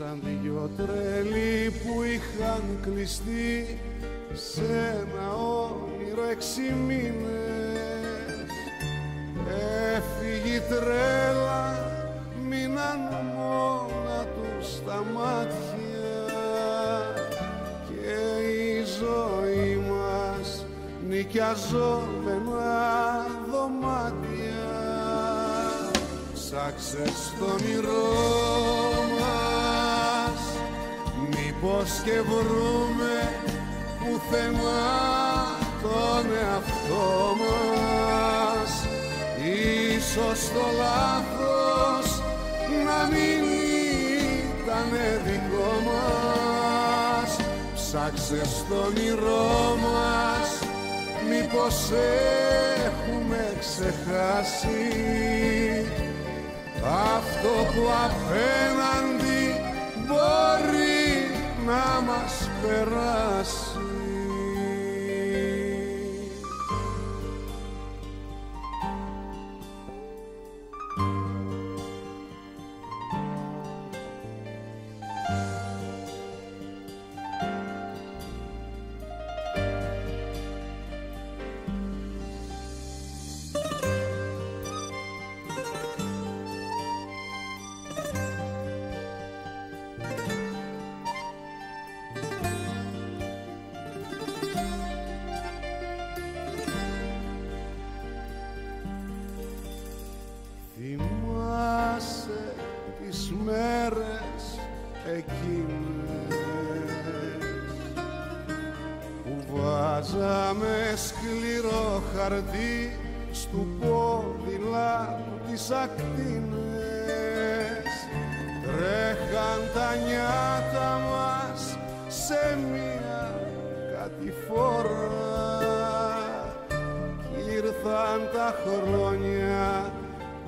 σαν δυο τρελοί που είχαν κλειστεί σε ένα όνειρο έξι μήνες. Έφυγε η τρέλα μείναν μόνα τους τα μάτια και η ζωή μας νοικιαζόμενα δωμάτια. Ψάξε στο όνειρό μας μήπως και βρούμε πουθενά τον εαυτό μας. Ίσως το λάθος να μην ήταν δικό μας. Ψάξε στο όνειρό μας μήπως έχουμε ξεχάσει. Αυτό που απέναντι μπορεί να μας περάσει μέρες εκείνες που βάζαμε σκληρό χαρτί στου ποδηλάτου τις ακτίνες. Τρέχαν τα νιάτα μας σε μία κατηφόρα. Κι ήρθαν τα χρόνια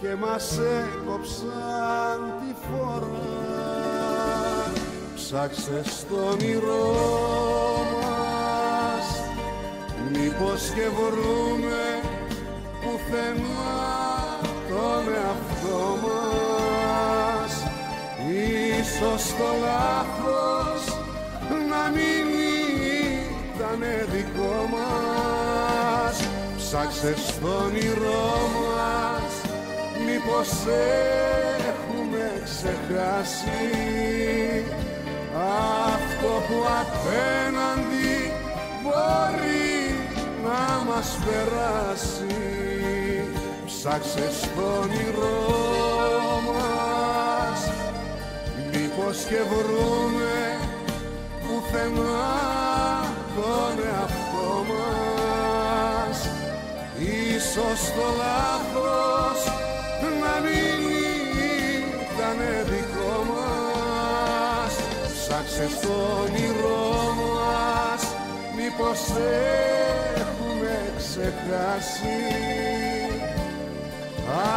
και μας έκοψαν τη φορά. Ψάξε στο όνειρό μας μήπως και βρούμε πουθενά τον εαυτό μας. Ίσως το λάθος να μην ήταν δικό μας. Ψάξε στο όνειρό μας μήπως έχουμε ξεχάσει αυτό που απέναντι μπορεί να μας περάσει. Ψάξε στο όνειρό μας. Μήπως και βρούμε πουθενά τον εαυτό μας. Ίσως το λάθος να μην ήταν δικό μας ψάξε στο όνειρό μας μήπως έχουμε ξεχάσει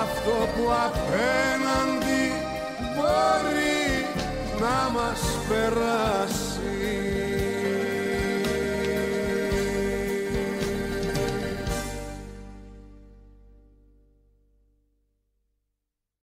αυτό που απέναντι μπορεί να μας περάσει